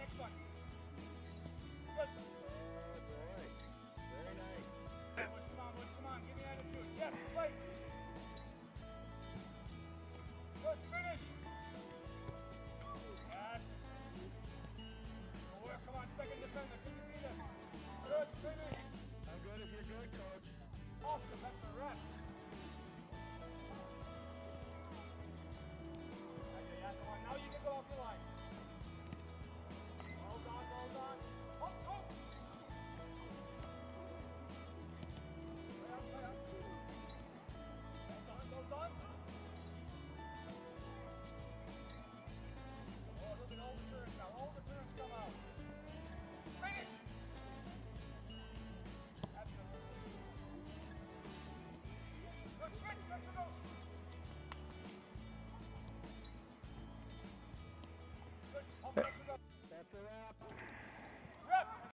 Next one. Good. Good boy. Very nice. Come on, come on, come on. Give me attitude. Yes, play. Good. Finish. Yes. Good work. Come on, second defender. Keep your. Good. Finish. I'm good if you're good, coach. Awesome. That's a wrap.